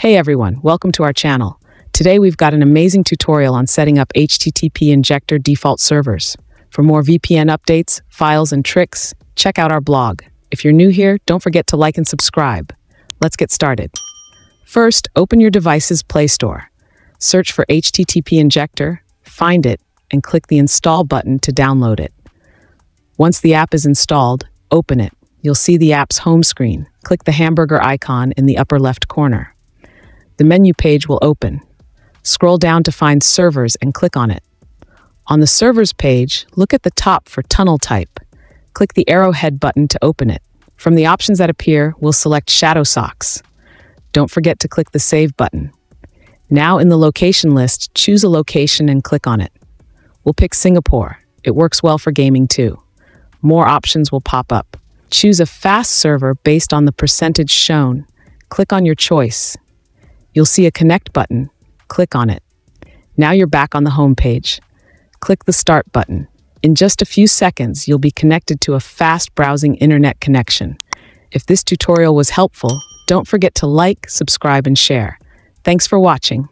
Hey everyone, welcome to our channel. Today we've got an amazing tutorial on setting up HTTP injector default servers. For more VPN updates, files, and tricks, check out our blog. If you're new here, don't forget to like and subscribe. Let's get started. First, open your device's Play Store. Search for HTTP injector, find it, and click the install button to download it. Once the app is installed, open it. You'll see the app's home screen. Click the hamburger icon in the upper left corner. The menu page will open. Scroll down to find Servers and click on it. On the Servers page, look at the top for tunnel type. Click the arrowhead button to open it. From the options that appear, we'll select Shadowsocks. Don't forget to click the Save button. Now in the location list, choose a location and click on it. We'll pick Singapore. It works well for gaming too. More options will pop up. Choose a fast server based on the percentage shown. Click on your choice. You'll see a connect button. Click on it. Now you're back on the home page. Click the start button. In just a few seconds, you'll be connected to a fast browsing internet connection. If this tutorial was helpful, don't forget to like, subscribe, and share. Thanks for watching.